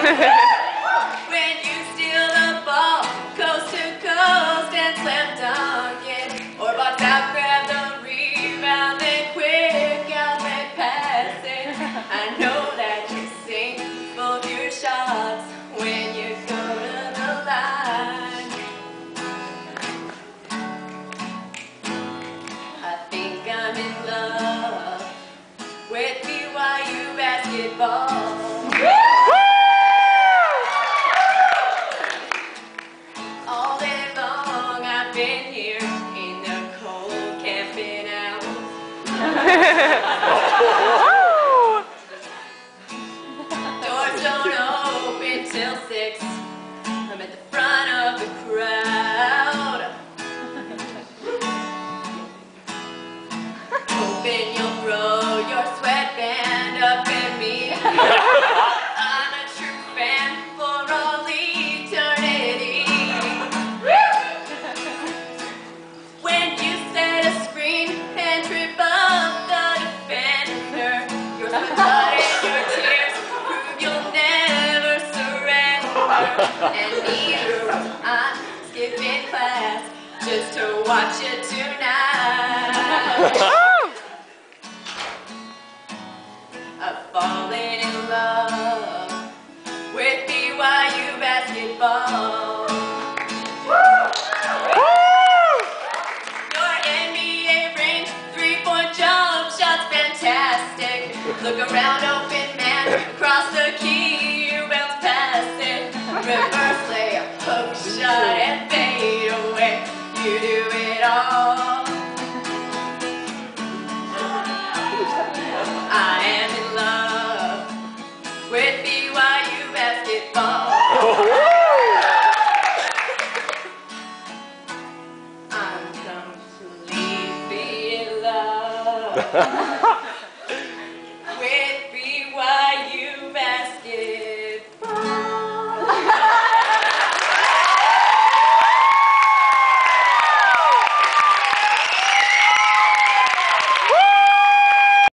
when you steal the ball, coast to coast and slam dunk it, or box out, grab the rebound, then quick outlet pass it. I know that you sink both your shots when you go to the line. I think I'm in love with BYU basketball. And neither was I skipping class just to watch you tonight. I've fallen Look around, open man, across the key, you bounce past it. Reverse layup, hook shot, and fade away. You do it all. I am in love with BYU basketball. I'm completely in love.